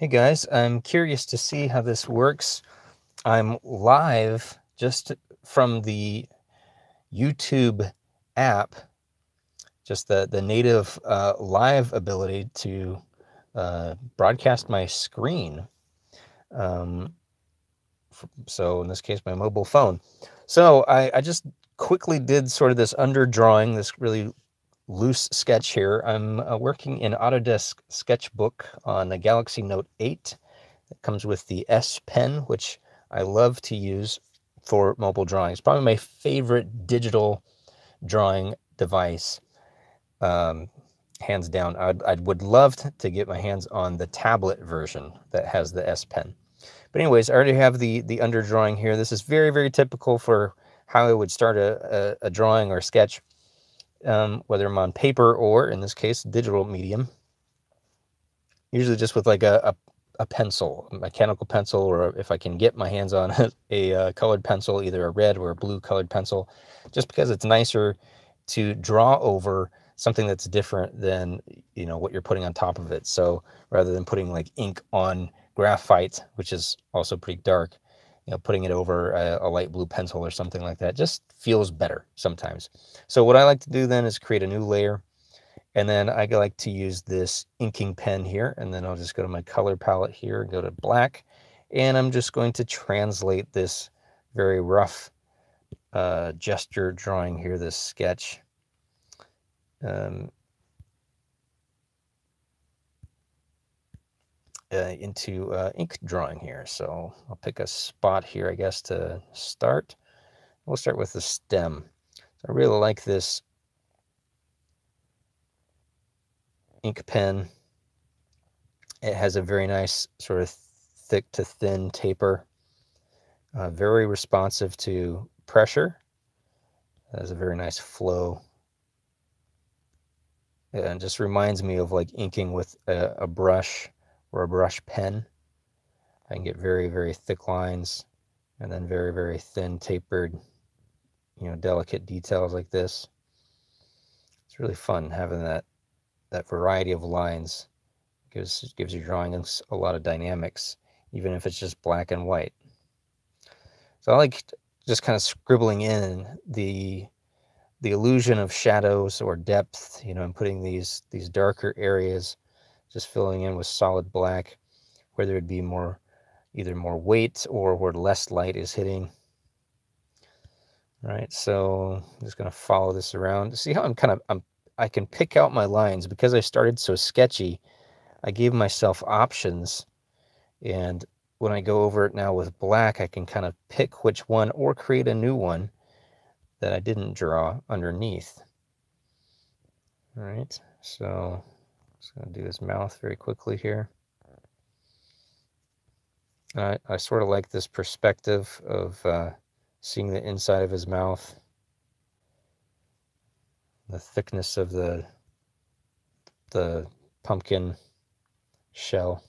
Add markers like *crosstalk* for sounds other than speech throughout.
Hey guys, I'm curious to see how this works. I'm live just from the YouTube app, just the, the native uh, live ability to uh, broadcast my screen. Um, so in this case, my mobile phone. So I, I just quickly did sort of this underdrawing, this really loose sketch here. I'm uh, working in Autodesk Sketchbook on the Galaxy Note 8. It comes with the S Pen, which I love to use for mobile drawings. Probably my favorite digital drawing device, um, hands down. I'd, I would love to, get my hands on the tablet version that has the S Pen. But anyways, I already have the, the underdrawing here. This is very, very typical for how I would start a, a, a drawing or sketch um, whether I'm on paper or, in this case, digital medium. Usually just with like a, a, a pencil, a mechanical pencil, or if I can get my hands on a, *laughs* a uh, colored pencil, either a red or a blue colored pencil, just because it's nicer to draw over something that's different than you know what you're putting on top of it. So rather than putting like ink on graphite, which is also pretty dark, you know, putting it over a, a, light blue pencil or something like that just feels better sometimes. So what I like to do then is create a new layer. And then I like to use this inking pen here. And then I'll just go to my color palette here, go to black. And I'm just going to translate this very rough uh, gesture drawing here, this sketch. Um, uh, into uh, ink drawing here. So I'll pick a spot here, I guess, to start. We'll start with the stem. So I really like this ink pen. It has a very nice sort of thick to thin taper. Uh, very responsive to pressure. Has a very nice flow. And just reminds me of like inking with a, a brush or a brush pen. I can get very, very thick lines and then very, very thin tapered, you know, delicate details like this. It's really fun having that that variety of lines. Gives gives your drawings a lot of dynamics, even if it's just black and white. So I like just kind of scribbling in the the illusion of shadows or depth, you know, and putting these these darker areas just filling in with solid black where there would be more either more weight or where less light is hitting. Right, so I'm just going to follow this around. See how I'm kind of, I'm, I can pick out my lines because I started so sketchy. I gave myself options and when I go over it now with black, I can kind of pick which one or create a new one that I didn't draw underneath. All right, so just going to do his mouth very quickly here. I, I sort of like this perspective of uh, seeing the inside of his mouth, the thickness of the the pumpkin shell.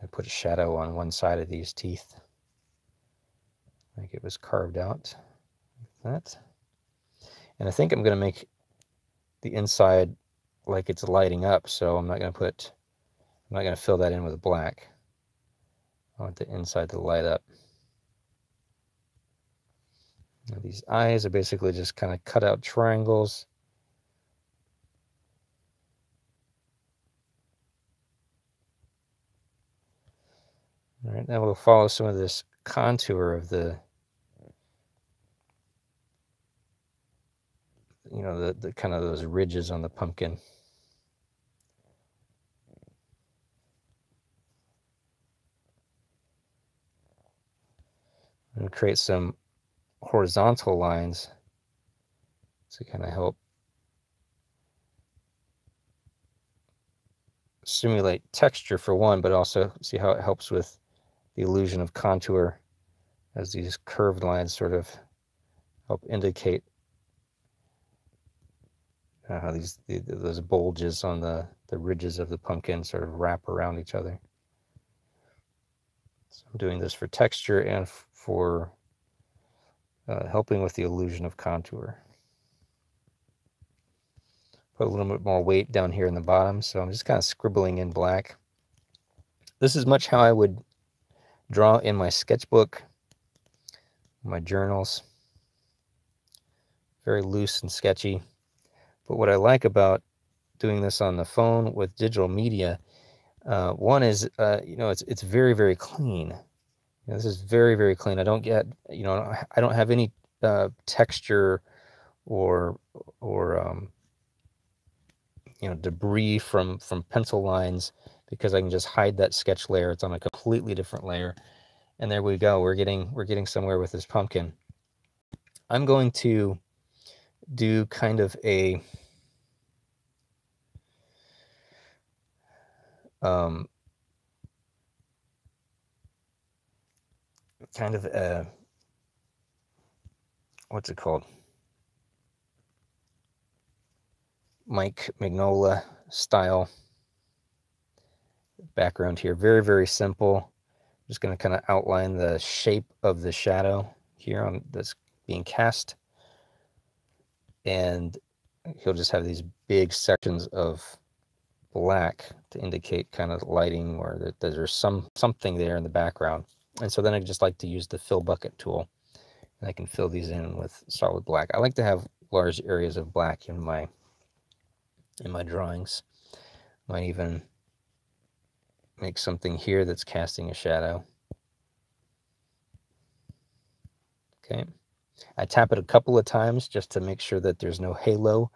I put a shadow on one side of these teeth, like it was carved out like that. And I think I'm going to make the inside like it's lighting up. So I'm not going to put, I'm not going to fill that in with black. I want the inside to light up. Now these eyes are basically just kind of cut out triangles. All right, now we'll follow some of this contour of the you know, the, the kind of those ridges on the pumpkin. And create some horizontal lines to kind of help simulate texture for one, but also see how it helps with the illusion of contour as these curved lines sort of help indicate uh, how these the, those bulges on the the ridges of the pumpkin sort of wrap around each other. So I'm doing this for texture and for uh, helping with the illusion of contour. put a little bit more weight down here in the bottom. So I'm just kind of scribbling in black. This is much how I would draw in my sketchbook, my journals. Very loose and sketchy. But what I like about doing this on the phone with digital media, uh, one is, uh, you know, it's, it's very, very clean. You know, this is very, very clean. I don't get, you know, I don't have any uh, texture or, or, um, you know, debris from, from pencil lines because I can just hide that sketch layer. It's on a completely different layer. And there we go. We're getting, we're getting somewhere with this pumpkin. I'm going to do kind of a, um, kind of a, what's it called? Mike Mignola style background here. Very, very simple. just going to kind of outline the shape of the shadow here on this being cast. And he'll just have these big sections of black to indicate kind of lighting or that there's some something there in the background. And so then I just like to use the fill bucket tool. And I can fill these in with solid black. I like to have large areas of black in my in my drawings. Might even make something here that's casting a shadow. Okay. I tap it a couple of times just to make sure that there's no halo.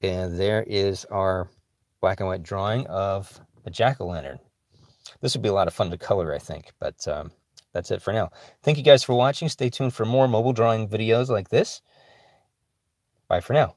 And there is our black and white drawing of a jack-o'-lantern. This would be a lot of fun to color, I think, but um, that's it for now. Thank you guys for watching. Stay tuned for more mobile drawing videos like this. Bye for now.